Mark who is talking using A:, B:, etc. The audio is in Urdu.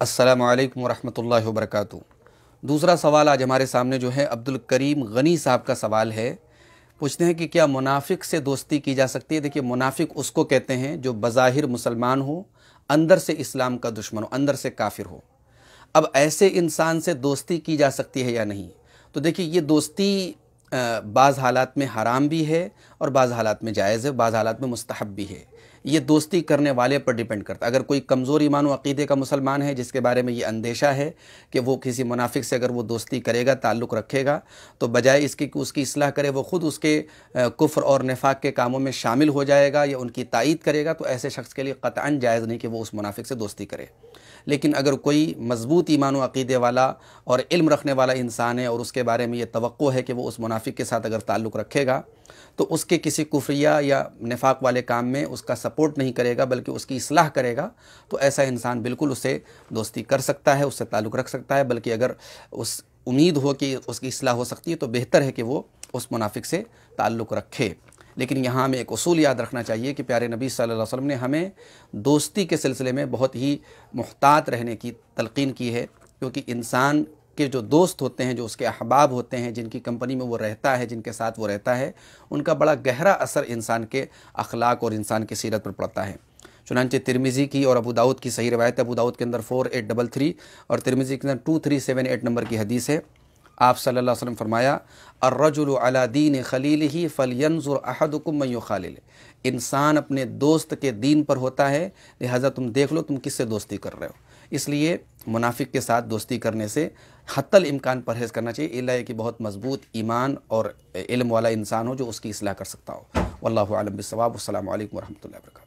A: السلام علیکم ورحمۃ اللہ وبرکاتہ۔ دوسرا سوال آج ہمارے سامنے جو ہے عبد الکریم غنی صاحب کا سوال ہے۔ پوچھتے ہیں کہ کیا منافق سے دوستی کی جا سکتی ہے؟ دیکھیے، منافق اس کو کہتے ہیں جو بظاہر مسلمان ہو، اندر سے اسلام کا دشمن ہو، اندر سے کافر ہو۔ اب ایسے انسان سے دوستی کی جا سکتی ہے یا نہیں؟ تو دیکھیے، یہ دوستی بعض حالات میں حرام بھی ہے اور بعض حالات میں جائز ہے، بعض حالات میں مستحب بھی ہے۔ یہ دوستی کرنے والے پر ڈیپینڈ کرتا ہے۔ اگر کوئی کمزور ایمان و عقیدے کا مسلمان ہے، جس کے بارے میں یہ اندیشہ ہے کہ وہ کسی منافق سے اگر وہ دوستی کرے گا، تعلق رکھے گا، تو بجائے اس کی کہ اس کی اصلاح کرے، وہ خود اس کے کفر اور نفاق کے کاموں میں شامل ہو جائے گا یا ان کی تائید کرے گا، تو ایسے شخص کے لیے قطعاً جائز نہیں کہ وہ اس منافق سے دوستی کرے۔ لیکن اگر کوئی مضبوط ایمان و عقیدے والا اور علم رکھنے والا انسان ہے اور اس کے بارے میں یہ توقع ہے کہ وہ اس منافق کے ساتھ اگر تعلق رکھے گا، تو اس کے کسی کفریہ یا نفاق والے کام میں اس کا سب سپورٹ نہیں کرے گا، بلکہ اس کی اصلاح کرے گا۔ تو ایسا انسان بالکل اسے دوستی کر سکتا ہے، اس سے تعلق رکھ سکتا ہے۔ بلکہ اگر اس امید ہو کہ اس کی اصلاح ہو سکتی ہے، تو بہتر ہے کہ وہ اس منافق سے تعلق رکھے۔ لیکن یہاں ہمیں ایک اصول یاد رکھنا چاہیے کہ پیارے نبی صلی اللہ علیہ وسلم نے ہمیں دوستی کے سلسلے میں بہت ہی محتاط رہنے کی تلقین کی ہے۔ کیونکہ انسان کے جو دوست ہوتے ہیں، جو اس کے احباب ہوتے ہیں، جن کی کمپنی میں وہ رہتا ہے، جن کے ساتھ وہ رہتا ہے، ان کا بڑا گہرا اثر انسان کے اخلاق اور انسان کی سیرت پر پڑتا ہے۔ چنانچہ ترمیزی کی اور ابو داود کی صحیح روایت ابو داود کے اندر فور ایٹ ڈبل تھری اور ترمیزی کے اندر two three seven eight number کی حدیث ہے۔ آپ صلی اللہ علیہ وسلم فرمایا، الرجل علی دین خلیل ہی فلینظر احدکم من یخالل۔ انسان اپنے دوست کے دین پر ہوتا ہے، لہذا تم دیکھ لو تم کس سے دوستی کر رہے ہو۔ اس لیے منافق کے ساتھ دوستی کرنے سے حتی الامکان پرہیز کرنا چاہیے۔ اللہ کہ بہت مضبوط ایمان اور علم والا انسان ہو جو اس کی اصلاح کر سکتا ہو۔ واللہ عالم بالصواب۔ السلام علیکم ورحمۃ اللہ وبرکاتہ۔